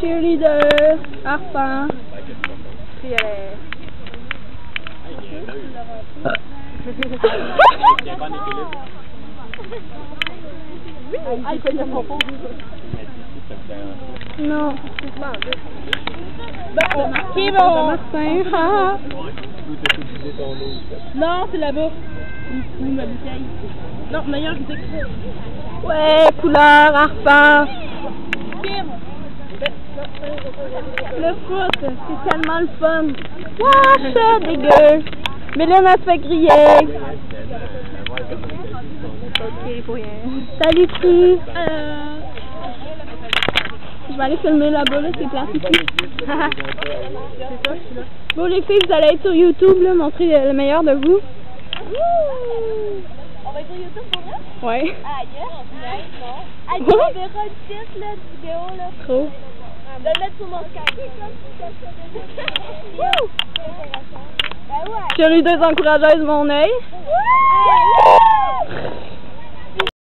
Cheerleader, harpin. Mon Non. Qui ha! Non, c'est là-bas. Non, que ça. Ouais, couleur, harpin. Le foot, c'est tellement le fun. Wesh, ça, dégueu. Mélène, elle se fait griller. Ok, pour rien. Salut, Tri. Euh... Je vais aller filmer là-bas, là, c'est place ici. bon, les filles, vous allez être sur YouTube, là, montrer le, le meilleur de vous. On va être sur YouTube pour vrai? Ouais. Ah, yes. Non? Tu verras le là, vidéo, là. Trop. Je vais le mettre sur mon. Wouh! Ben encourageuses, mon œil. Ouais!